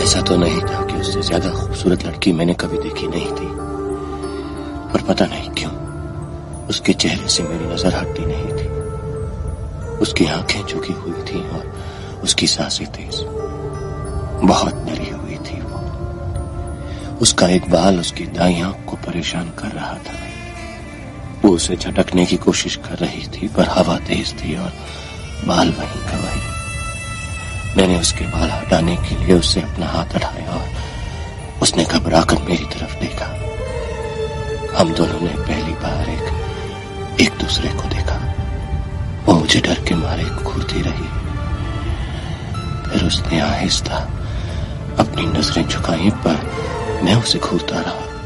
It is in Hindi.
ऐसा तो नहीं था कि उससे ज़्यादा खूबसूरत लड़की मैंने कभी देखी नहीं थी। पर पता नहीं क्यों, उसके चेहरे से मेरी नज़र हटती नहीं थी। उसकी आँखें झुकी हुई थी और उसकी साँसें तेज, बहुत डरी हुई थी वो। उसका एक बाल उसकी दाई आँख को परेशान कर रहा था। वो उसे झटकने की कोशिश कर रही थी, पर हवा तेज थी और बाल वहीं का वहीं मैंने उसके बाल हटाने के लिए उससे अपना हाथ हटाया और उसने घबराकर मेरी तरफ़ देखा। हम दोनों ने पहली बार एक एक दूसरे को देखा। वो मुझे डर के मारे घूरती रही। फिर उसने आहिस्ता अपनी नज़रें झुकाई, पर मैं उसे घूरता रहा।